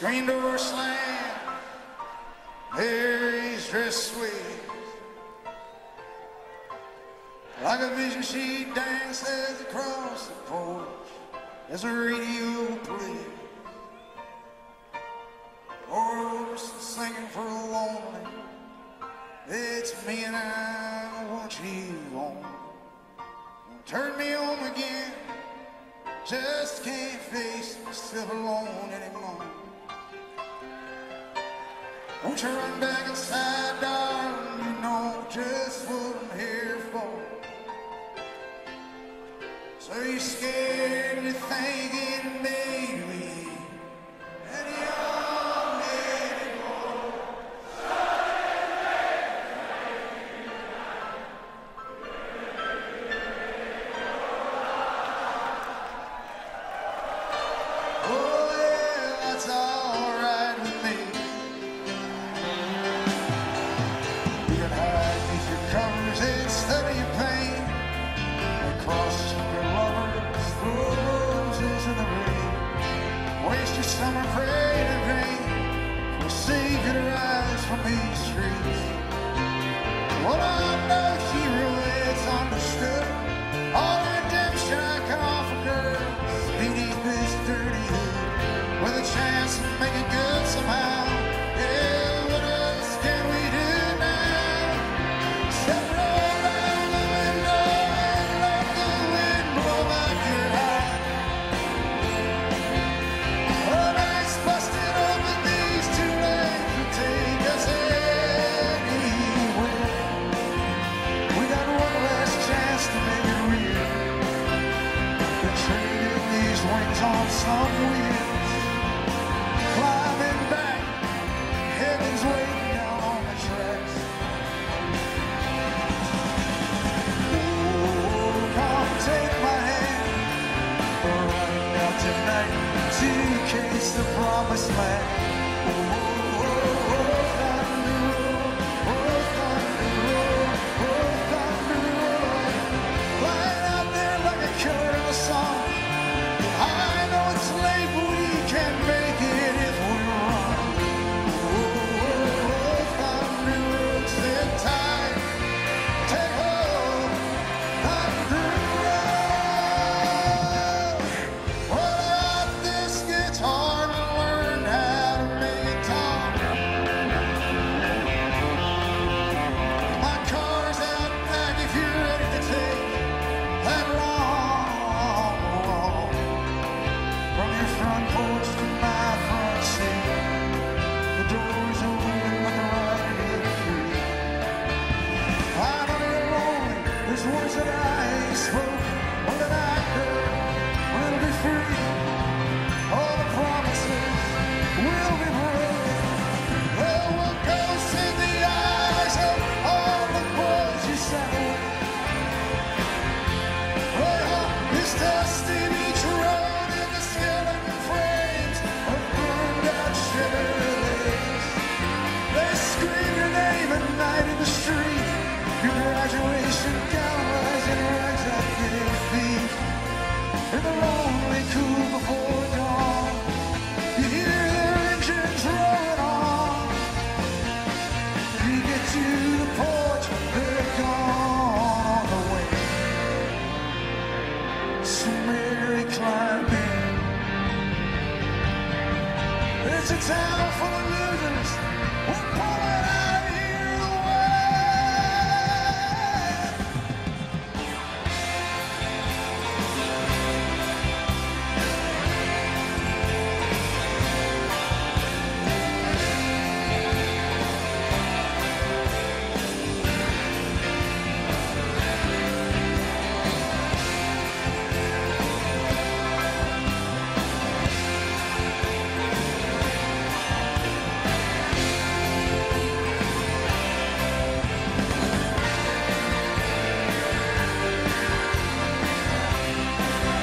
Screen door slam. Mary's dress swings. Like a vision, she dances across the porch as a radio plays. you turn back inside, darling. You know just what I'm here for. So you're scared, you're thinking me.